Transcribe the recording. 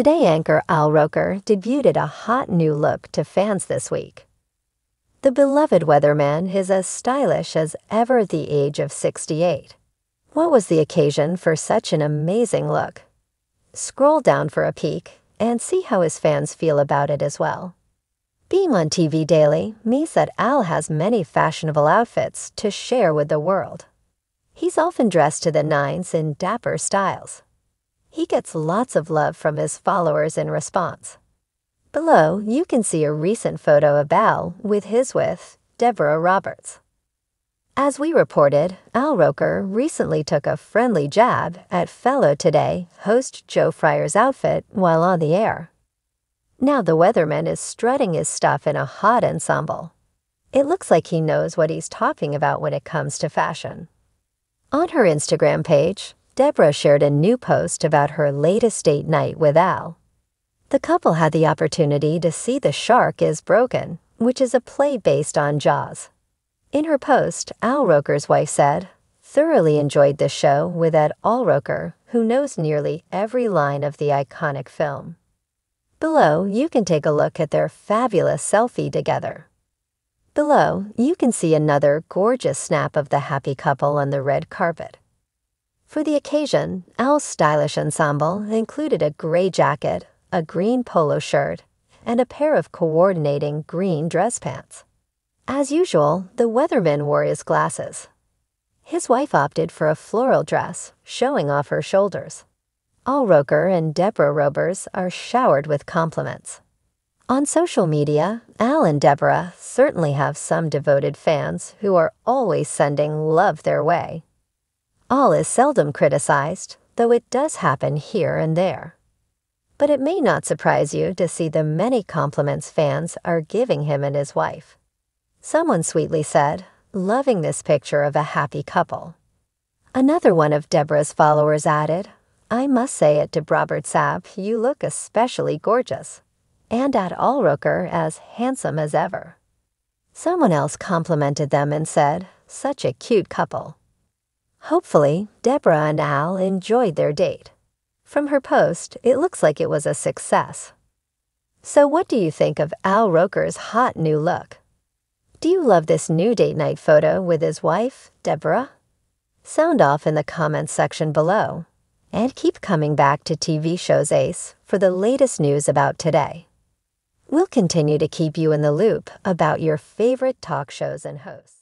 Today anchor Al Roker debuted a hot new look to fans this week. The beloved weatherman is as stylish as ever at the age of 68. What was the occasion for such an amazing look? Scroll down for a peek and see how his fans feel about it as well. Being on TV daily means that Al has many fashionable outfits to share with the world. He's often dressed to the nines in dapper styles. He gets lots of love from his followers in response. Below, you can see a recent photo of Al with his with Deborah Roberts. As we reported, Al Roker recently took a friendly jab at fellow Today host Joe Fryer's outfit while on the air. Now the weatherman is strutting his stuff in a hot ensemble. It looks like he knows what he's talking about when it comes to fashion. On her Instagram page, Deborah shared a new post about her latest date night with Al. The couple had the opportunity to see The Shark is Broken, which is a play based on Jaws. In her post, Al Roker's wife said, thoroughly enjoyed this show with Ed Al Roker, who knows nearly every line of the iconic film. Below, you can take a look at their fabulous selfie together. Below, you can see another gorgeous snap of the happy couple on the red carpet. For the occasion, Al's stylish ensemble included a gray jacket, a green polo shirt, and a pair of coordinating green dress pants. As usual, the weatherman wore his glasses. His wife opted for a floral dress, showing off her shoulders. Al Roker and Deborah Roberts are showered with compliments. On social media, Al and Deborah certainly have some devoted fans who are always sending love their way. Al is seldom criticized, though it does happen here and there. But it may not surprise you to see the many compliments fans are giving him and his wife. Someone sweetly said, loving this picture of a happy couple. Another one of Deborah's followers added, I must say at Debrobert Sapp, you look especially gorgeous, and at Al Roker as handsome as ever. Someone else complimented them and said, such a cute couple. Hopefully, Deborah and Al enjoyed their date. From her post, it looks like it was a success. So what do you think of Al Roker's hot new look? Do you love this new date night photo with his wife, Deborah? Sound off in the comments section below. And keep coming back to TV Shows Ace for the latest news about today. We'll continue to keep you in the loop about your favorite talk shows and hosts.